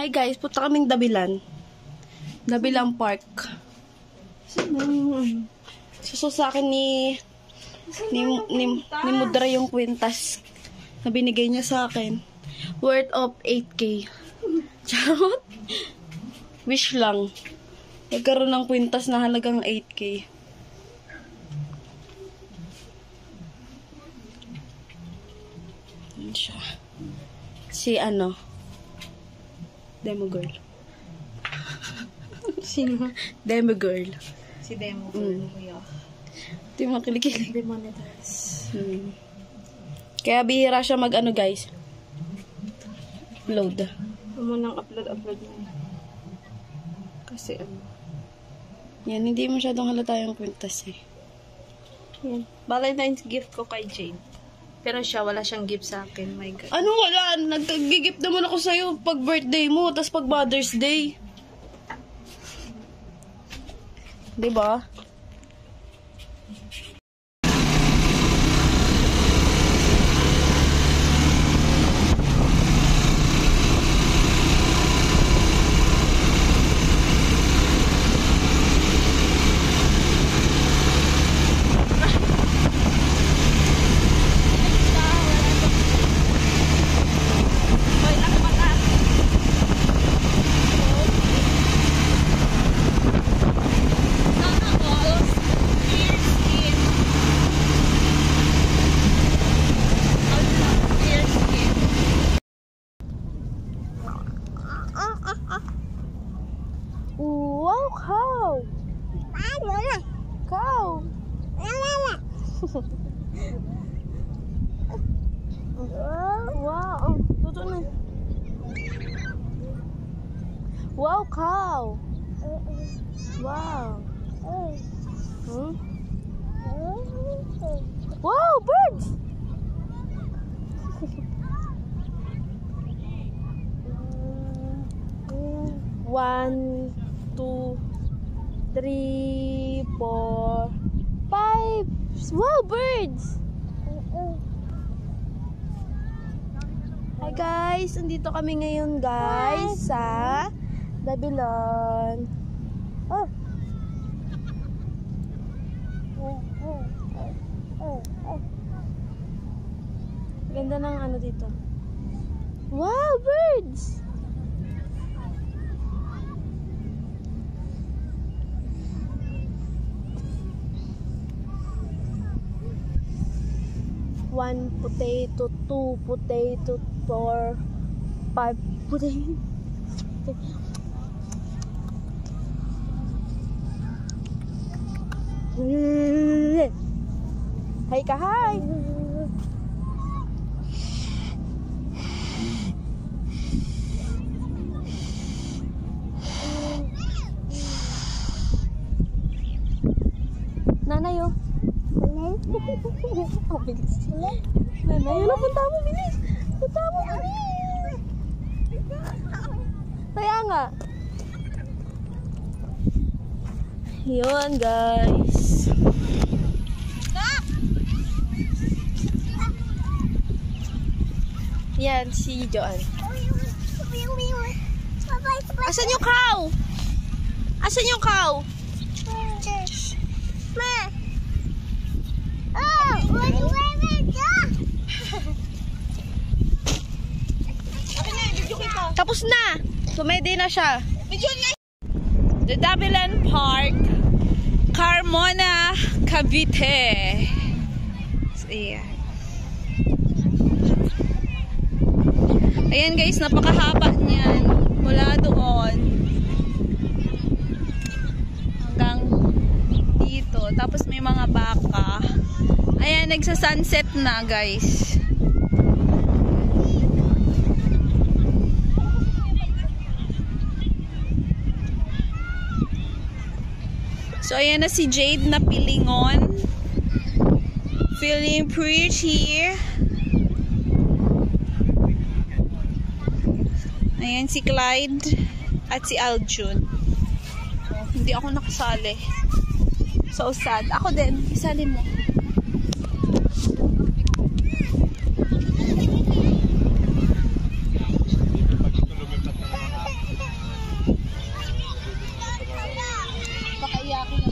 Hi guys, punta kaming Dabilan. Dabilan Park. Suso sa akin ni ni, ni, ni Mudra yung kwintas na binigay niya sa akin. Worth of 8K. Charot. Wish lang. Nagkaroon ng kwintas na halagang 8K. Yan. Si ano? Demo girl. Sino? Demo girl. Si Demo. Mm. Kuya. Ito yung mga kilikili. Demonetize. Hmm. Kaya bihira siya mag ano guys. Load. Huwag mo nang upload-upload mo. Kasi ano. Yan, hindi masyadong halata yung kwintas eh. Yan. Valentine's gift ko kay Jane. Pero siya, wala siyang gift sa akin. My God. Ano wala? Nagkagigip naman ako sa'yo pag birthday mo, tas pag Mother's Day. 'Di ba? Wow, cow! Cow! Wow! Tuto na. Wow, cow! Wow! 1, 2, 3, 4, 5. Wow, birds! Hi guys, andito kami ngayon guys Hi. sa Babylon. Oh. Ganda ng ano dito. Wow, birds! One potato, two potato, four, five potato. Hi ka, hi! Nanay, oh. Oh, bilis. Nanay, ano, punta mo, bilis. Punta mo, bilis. Kaya nga. Yun, guys. Yan, si Joan. Asan yung cow? Asan yung cow? Na. Sumede na siya. The Dabilan Park, Carmona, Cavite. So, ayan. Ayan guys, napakahaba niyan. Mula doon. Hanggang dito. Tapos may mga baka. Ayan, nagsa-sunset na guys. So, ayan na si Jade na pilingon. Feeling pretty. Ayan si Clyde at si Aljun. Hindi ako nakasali. So sad. Ako din. Isali mo. rápido.